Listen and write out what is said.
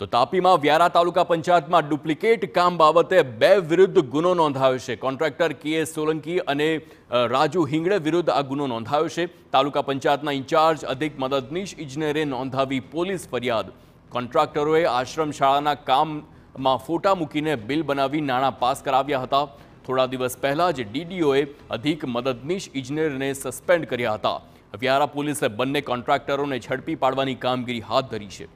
તો તાપીમાં વ્યારા તાલુકા પંચાયતમાં ડુપ્લિકેટ કામ બાબતે બે વિરુદ્ધ ગુનો નોંધાયો છે. કોન્ટ્રાક્ટર કે સોલંકી અને રાજુ હિંગડે વિરુદ્ધ આ ગુનો નોંધાયો છે. તાલુકા પંચાયતના ઇન્ચાર્જ અધિક મદદનીશ ઇજનેરે નોંધાવી પોલીસ ફરિયાદ. કોન્ટ્રાક્ટરોએ આશ્રમ શાળાના કામમાં ફોટા મૂકીને બિલ બનાવી નાણાં પાસ કરાવ્યા હતા. થોડા દિવસ પહેલાં જ ડીડીઓએ અધિક મદદનીશ ઇજનેરને સસ્પેન્ડ કર્યા હતા. વ્યારા પોલીસે બંને કોન્ટ્રાક્ટરોને ઝડપી પાડવાની કામગીરી હાથ ધરી છે.